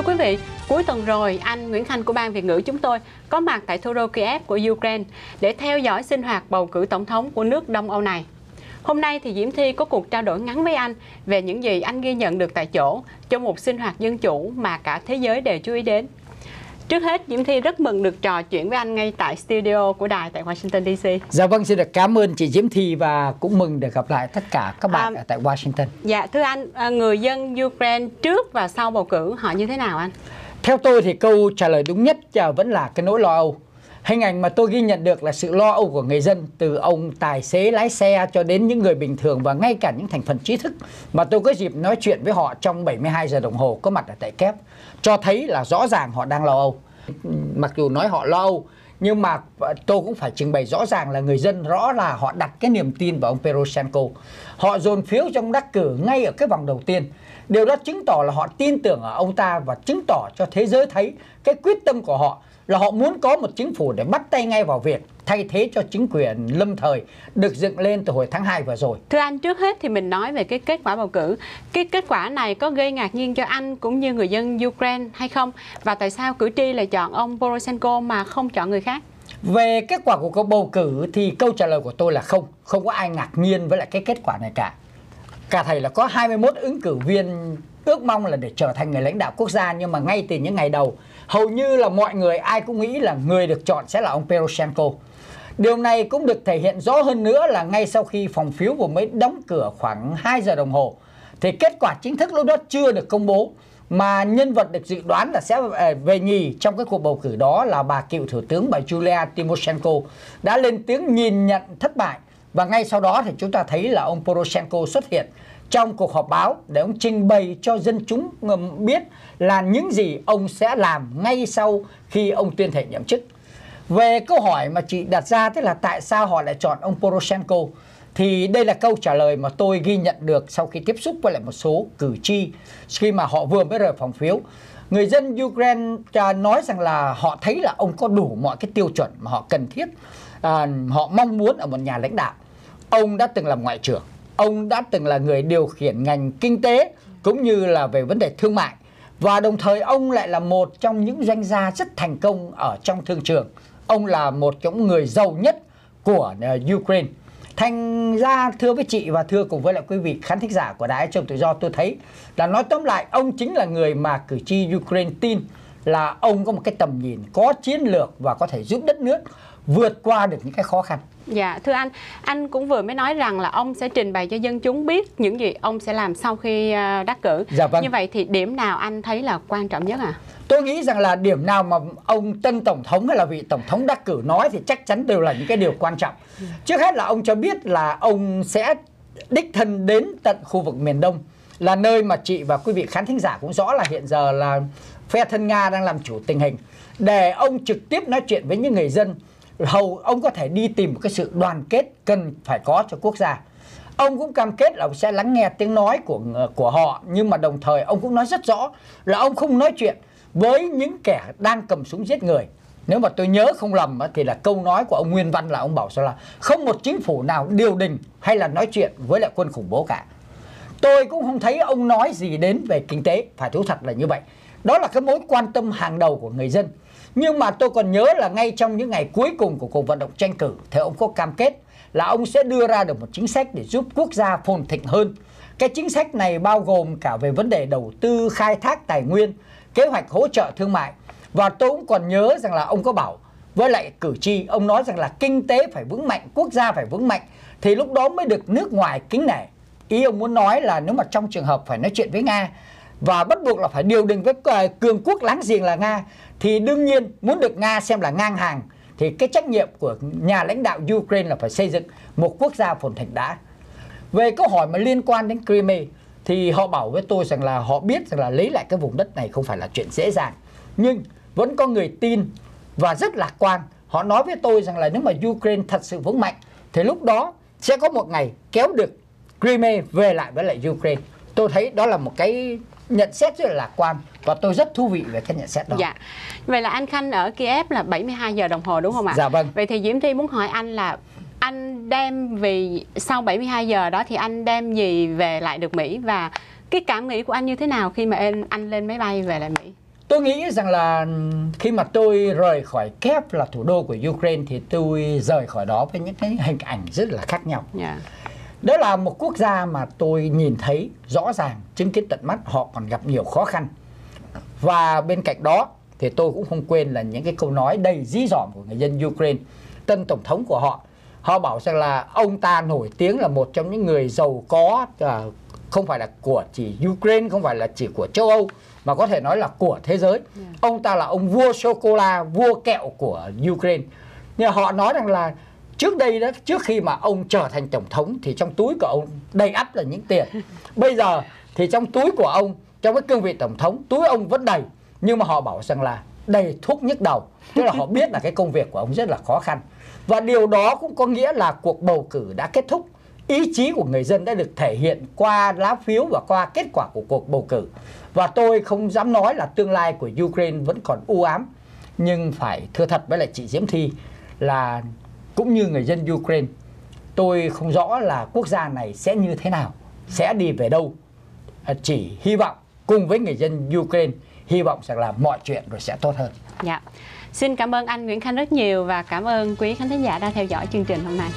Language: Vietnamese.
Thưa quý vị, cuối tuần rồi, anh Nguyễn Khanh của Ban Việt ngữ chúng tôi có mặt tại thủ đô Kiev của Ukraine để theo dõi sinh hoạt bầu cử tổng thống của nước Đông Âu này. Hôm nay thì Diễm Thi có cuộc trao đổi ngắn với anh về những gì anh ghi nhận được tại chỗ trong một sinh hoạt dân chủ mà cả thế giới đều chú ý đến. Trước hết, Diễm Thi rất mừng được trò chuyện với anh ngay tại studio của đài tại Washington DC. Dạ vâng, xin được cảm ơn chị Diễm Thi và cũng mừng được gặp lại tất cả các bạn à, ở tại Washington. Dạ, thưa anh, à, người dân Ukraine trước và sau bầu cử họ như thế nào anh? Theo tôi thì câu trả lời đúng nhất vẫn là cái nỗi lo âu. Hình ảnh mà tôi ghi nhận được là sự lo âu của người dân từ ông tài xế lái xe cho đến những người bình thường và ngay cả những thành phần trí thức mà tôi có dịp nói chuyện với họ trong 72 giờ đồng hồ có mặt ở tại kép, cho thấy là rõ ràng họ đang lo âu. Mặc dù nói họ lo âu, nhưng mà ờ, tôi cũng phải trình bày rõ ràng là người dân rõ là họ đặt cái niềm tin vào ông Poroshenko. Họ dồn phiếu trong đắc cử ngay ở cái vòng đầu tiên. Điều đó chứng tỏ là họ tin tưởng ở ông ta và chứng tỏ cho thế giới thấy cái quyết tâm của họ là họ muốn có một chính phủ để bắt tay ngay vào việc thay thế cho chính quyền lâm thời được dựng lên từ hồi tháng 2 vừa rồi. Thưa anh, trước hết thì mình nói về cái kết quả bầu cử. Cái kết quả này có gây ngạc nhiên cho anh cũng như người dân Ukraine hay không? Và tại sao cử tri lại chọn ông Poroshenko mà không chọn người khác? Về kết quả của cuộc bầu cử thì câu trả lời của tôi là không. Không có ai ngạc nhiên với lại cái kết quả này cả. Cả thầy là có 21 ứng cử viên ước mong là để trở thành người lãnh đạo quốc gia, nhưng mà ngay từ những ngày đầu, hầu như là mọi người ai cũng nghĩ là người được chọn sẽ là ông Poroshenko. Điều này cũng được thể hiện rõ hơn nữa là ngay sau khi phòng phiếu vừa mới đóng cửa khoảng 2 giờ đồng hồ, thì kết quả chính thức lúc đó chưa được công bố, mà nhân vật được dự đoán là sẽ ờ, về nhì trong cái cuộc bầu cử đó là bà cựu thủ tướng bà Julia Timoshenko đã lên tiếng nhìn nhận thất bại và ngay sau đó thì chúng ta thấy là ông Poroshenko xuất hiện trong cuộc họp báo để ông trình bày cho dân chúng biết là những gì ông sẽ làm ngay sau khi ông tuyên thệ nhậm chức. Về câu hỏi mà chị đặt ra tức là tại sao họ lại chọn ông Poroshenko thì đây là câu trả lời mà tôi ghi nhận được sau khi tiếp xúc với lại một số cử tri khi mà họ vừa mới rời phòng phiếu. Người dân Ukraine à, nói rằng là họ thấy là ông có đủ mọi cái tiêu chuẩn mà họ cần thiết, à, họ mong muốn ở một nhà lãnh đạo. Ông đã từng làm ngoại trưởng, ông đã từng là người điều khiển ngành kinh tế cũng như là về vấn đề thương mại và đồng thời ông lại là một trong những doanh gia rất thành công ở trong thương trường. Ông là một trong người giàu nhất của ờ, Ukraine. Thành ra, thưa với chị và thưa cùng với lại quý vị khán thính giả của Đài Trông Tự Do, tôi thấy là nói tóm lại, ông chính là người mà cử tri Ukraine tin là ông có một cái tầm nhìn có chiến lược và có thể giúp đất nước vượt qua được những cái khó khăn. Dạ, thưa anh, anh cũng vừa mới nói rằng là ông sẽ trình bày cho dân chúng biết những gì ông sẽ làm sau khi ờ, đắc cử. Dạ vâng. Như vậy thì điểm nào anh thấy là quan trọng nhất à? Tôi nghĩ rằng là điểm nào mà ông tân tổng thống hay là vị tổng thống đắc cử nói thì chắc chắn đều là những cái điều quan trọng. Trước hết là ông cho biết là ông sẽ đích thân đến tận khu vực miền Đông là nơi mà chị và quý vị khán thính giả cũng rõ là hiện giờ là phe thân Nga đang làm chủ tình hình để ông trực tiếp nói chuyện với những người dân hầu, ông có thể đi tìm một cái sự đoàn kết cần phải có cho quốc gia. Ông cũng cam kết là ông sẽ lắng nghe tiếng nói của ờ, của họ, nhưng mà đồng thời ông cũng nói rất rõ là ông không nói chuyện với những kẻ đang cầm súng giết người. Nếu mà tôi nhớ không lầm thì là câu nói của ông Nguyên Văn là ông bảo sao là không một chính phủ nào điều đình hay là nói chuyện với lại quân khủng bố cả. Tôi cũng không thấy ông nói gì đến về kinh tế, phải thú thật là như vậy. Đó là cái mối quan tâm hàng đầu của người dân nhưng mà tôi còn nhớ là ngay trong những ngày cuối cùng của cuộc vận động tranh cử thì ông có cam kết là ông sẽ đưa ra được một chính sách để giúp quốc gia phồn thịnh hơn. Cái chính sách này bao gồm cả về vấn đề đầu tư khai thác tài nguyên, kế hoạch hỗ trợ thương mại. Và tôi cũng còn nhớ rằng là ông có bảo với lại cử tri, ông nói rằng là kinh tế phải vững mạnh, quốc gia phải vững mạnh thì lúc đó mới được nước ngoài kính nể. Ý ông muốn nói là nếu mà trong trường hợp phải nói chuyện với Nga và bắt buộc là phải điều đình với cường quốc láng giềng là Nga thì đương nhiên muốn được Nga xem là ngang hàng, thì cái trách nhiệm của nhà lãnh đạo Ukraine là phải xây dựng một quốc gia phồn thịnh đã. Về câu hỏi mà liên quan đến Crimea, thì họ bảo với tôi rằng là họ biết rằng là lấy lại cái vùng đất này không phải là chuyện dễ dàng. Nhưng vẫn có người tin và rất lạc quan. Họ nói với tôi rằng là nếu mà Ukraine thật sự vững mạnh, thì lúc đó sẽ có một ngày kéo được Crimea về lại với lại Ukraine. Tôi thấy đó là một cái nhận xét rất là lạc quan và tôi rất thú vị về cái nhận xét đó. Dạ. Vậy là anh Khanh ở Kiev là 72 giờ đồng hồ đúng không ạ? Dạ vâng. Vậy thì Diễm Thi muốn hỏi anh là anh đem vì sau 72 giờ đó thì anh đem gì về lại được Mỹ và cái cảm nghĩ của anh như thế nào khi mà anh, anh lên máy bay về lại Mỹ? tôi nghĩ rằng là khi mà tôi rời khỏi Kiev là thủ đô của Ukraine thì tôi rời khỏi đó với những cái hình ảnh rất là khác nhau. Dạ. Đó là một quốc gia mà tôi nhìn thấy rõ ràng, chứng kiến tận mắt họ còn gặp nhiều khó khăn. Và bên cạnh đó thì tôi cũng không quên là những cái câu nói đầy dí dỏm của người dân Ukraine. Tân tổng thống của họ, họ bảo rằng là ông ta nổi tiếng là một trong những người giàu có à, không phải là của chỉ Ukraine, không phải là chỉ của châu Âu mà có thể nói là của thế giới. Ông ta là ông vua sô cô la, vua kẹo của Ukraine. Nhưng họ nói rằng là trước đây đó, trước khi mà ông trở thành tổng thống thì trong túi của ông đầy ắp là những tiền. Bây giờ thì trong túi của ông, trong cái cương vị tổng thống, túi ông vẫn đầy. Nhưng mà họ bảo rằng là đầy thuốc nhức đầu. Tức là họ biết là cái công việc của ông rất là khó khăn. Và điều đó cũng có nghĩa là cuộc bầu cử đã kết thúc. Ý chí của người dân đã được thể hiện qua lá phiếu và qua kết quả của cuộc bầu cử. Và tôi không dám nói là tương lai của Ukraine vẫn còn u ám. Nhưng phải thưa thật với lại chị Diễm Thi là cũng như người dân Ukraine, tôi không rõ là quốc gia này sẽ như thế nào, sẽ đi về đâu à, chỉ hy vọng cùng với người dân Ukraine, hy vọng rằng là mọi chuyện rồi sẽ tốt hơn Dạ. Xin cảm ơn anh Nguyễn Khanh rất nhiều và cảm ơn quý khán thính giả đã theo dõi chương trình hôm nay.